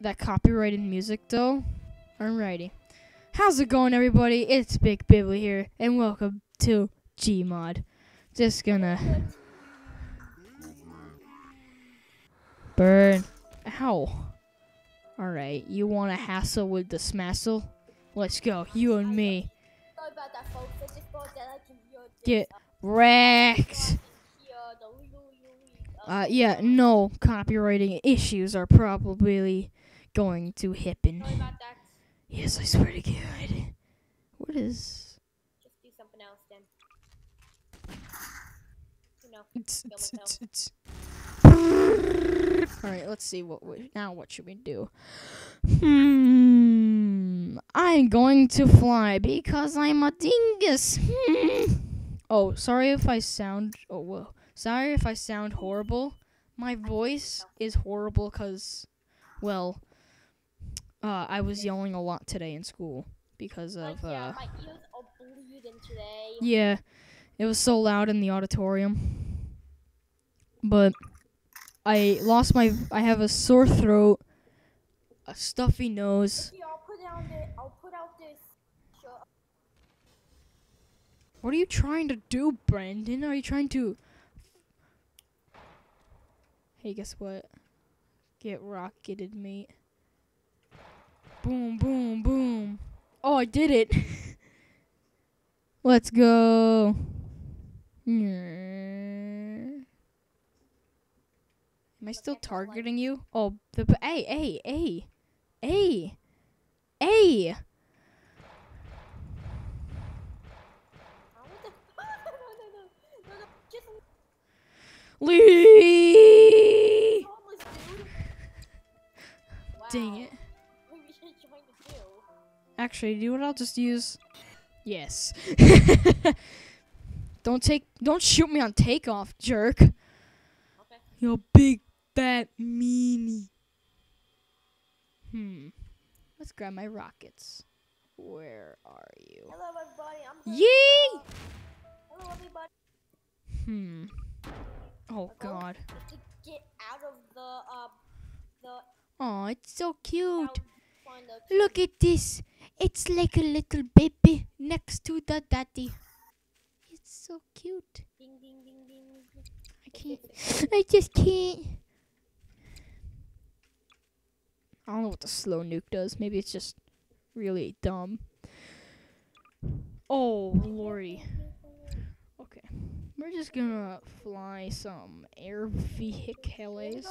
That copyrighted music, though. Alrighty. How's it going, everybody? It's Bick Bibly here, and welcome to Gmod. Just gonna burn. Ow. Alright, you want to hassle with the smassle? Let's go, you and me. Get about uh, yeah, no copywriting issues are probably going to happen. Sorry about that. Yes, I swear to God. What is? Just do something else then. You know. All right, let's see what we now. What should we do? Hmm. I'm going to fly because I'm a dingus. Hmm. Oh, sorry if I sound. Oh, whoa. Sorry if I sound horrible. My voice is horrible because, well, uh, I was yelling a lot today in school because of yeah, uh. my ears are bleeding today. Yeah, it was so loud in the auditorium. But I lost my. I have a sore throat, a stuffy nose. Yeah, I'll put down the. I'll put out this. shirt. What are you trying to do, Brandon? Are you trying to? Hey, guess what? Get rocketed, mate. Boom, boom, boom. Oh, I did it. Let's go. Am I still Okay, well, like- targeting you? Oh, the b- hey, hey, hey, hey, hey. Ah, Dang it. What are you trying to do? Actually, do you know what I'll just use? Yes. don't take don't shoot me on takeoff, jerk. Okay. You big fat meanie. Hmm. Let's grab my rockets. Where are you? Hello, everybody. I'm. Yee! Hello, everybody. Hmm. Oh god. To get out of the uh the Oh, it's so cute. out- find the Look at this. It's like a little baby next to the daddy. It's so cute. ding ding ding ding. ding. I can't. I just can't. I don't know what the slow nuke does. Maybe it's just really dumb. Oh, Lori. Okay. We're just gonna fly some air vehicles.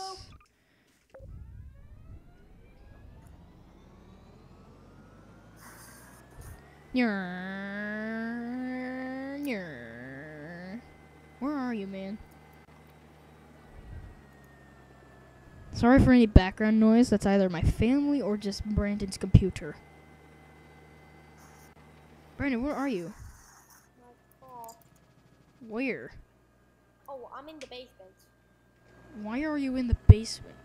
Where are you, man? Sorry for any background noise. That's either my family or just Brandon's computer. Brandon, where are you? Where? oh, I'm in the basement. Why are you in the basement?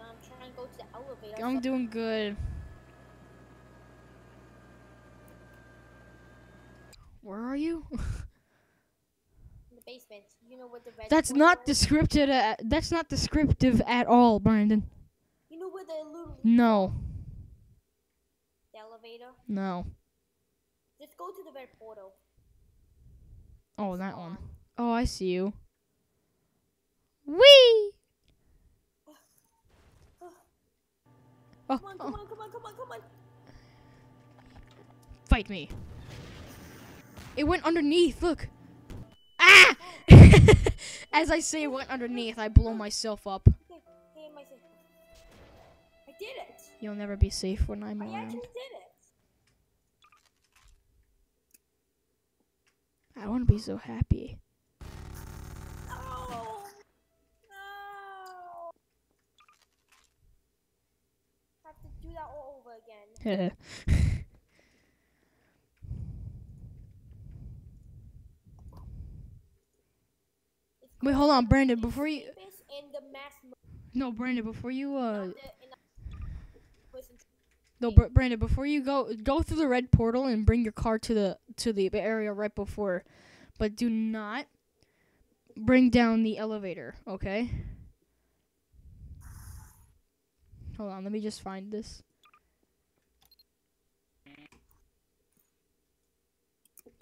I'm trying to go to the elevator. I'm doing good. Where are you? in the basement. You know what the red That's not is? descriptive. Uh, that's not descriptive at all, Brandon. You know where the little No, the elevator? no. Just go to the red portal. Oh, that one. Oh, I see you. Wee! Oh, Come on, oh, come on, come on, come on, come on. fight me. It went underneath. Look. Ah! As I say, it went underneath. I blow myself up. Okay, hey, am I did it. You'll never be safe when I'm I around. actually did it. I want to be so happy. No. No. Have to do that all over again. It's Wait, hold on, Brandon. Before you, Campus the mass no, Brandon. Before you, uh, no, Br- Brandon. Before you go, go through the red portal and bring your car to the to the area right before, but do not bring down the elevator, okay? Hold on, let me just find this. I'm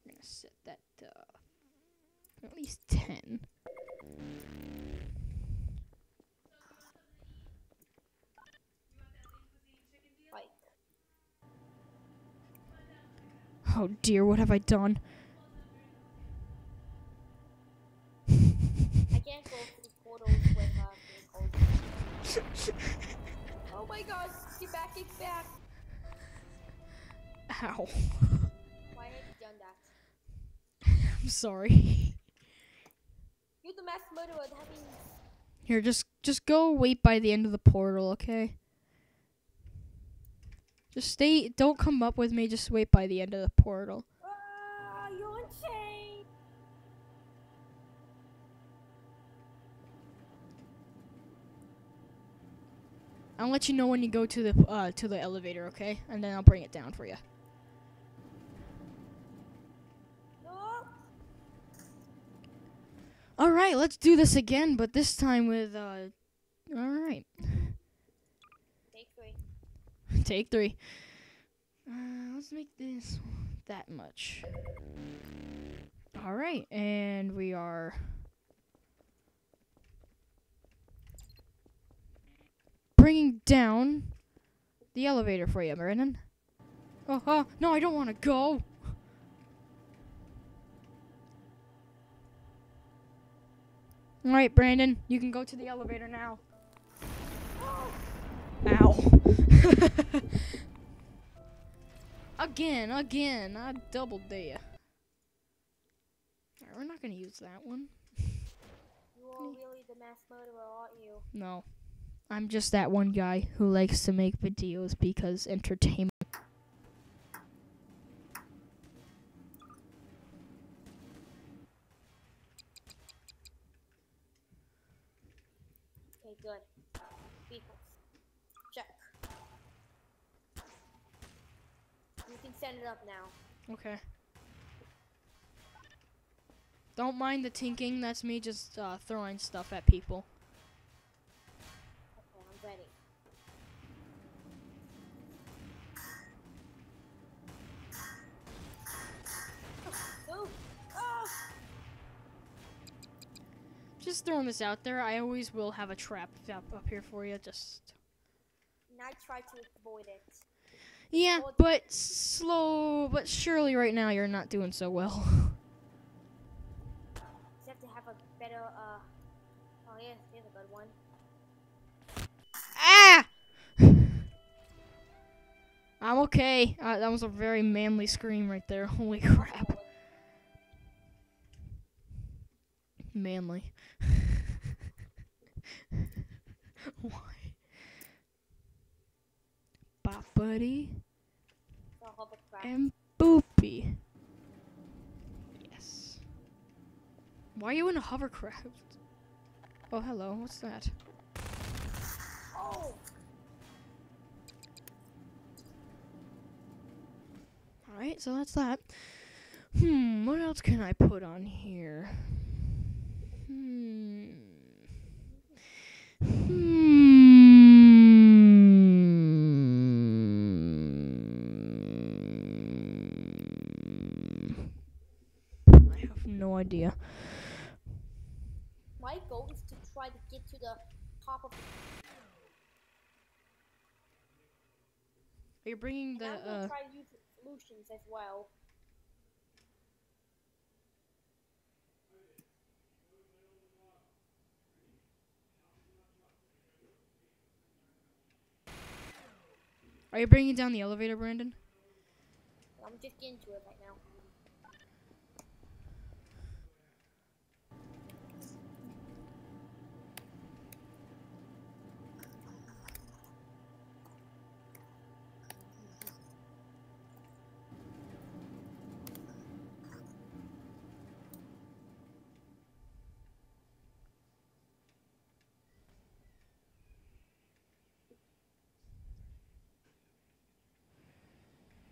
gonna set that uh, at least 10. Oh dear, what have I done? I can't go through portals with uh, oh my god, get back, get back. Ow. Why have you done that? I'm sorry. You're the mass murderer that having. Here, just just go wait by the end of the portal, okay? Just stay don't come up with me, just wait by the end of the portal. Ah, you're insane. I'll let you know when you go to the uh to the elevator, okay? And then I'll bring it down for you. No. All right, let's do this again, but this time with uh All right. Take three. Uh, let's make this that much. All right, and we are bringing down the elevator for you, Brennan. Oh, oh, no, I don't want to go. All right, Brandon, you can go to the elevator now. Ow. again, again, I doubled there. Alright, we're not gonna use that one. You are really the mass murderer, aren't you? No. I'm just that one guy who likes to make videos because entertainment. Okay, good. Check. You can send it up now. Okay. Don't mind the tinking, that's me just uh, throwing stuff at people. Okay, I'm ready. Oh, oh. Just throwing this out there, I always will have a trap up, up here for you, just... And I try to avoid it. Yeah, but slow, but surely right now you're not doing so well. You have to have a better, uh. Oh, yeah, here's a good one. ah! I'm okay. Uh, that was a very manly scream right there. Holy crap. Manly. Why? Bop buddy. And boopy. Yes. Why are you in a hovercraft? Oh, hello. What's that? Oh! Alright, so that's that. Hmm, what else can I put on here? Hmm. Hmm. Idea. My goal is to try to get to the top of. Are you bringing the and I'm gonna uh try to use solutions as well. Are you bringing down the elevator, Brandon? I'm just getting to it right now.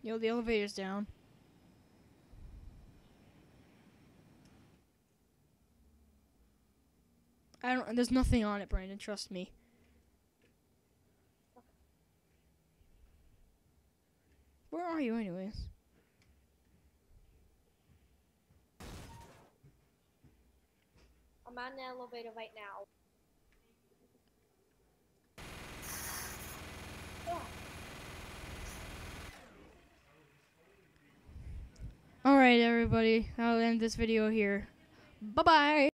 Yo, the elevator's down. I don't. There's nothing on it, Brandon. Trust me. Where are you, anyways? I'm on the elevator right now. All right, everybody. I'll end this video here. Bye bye.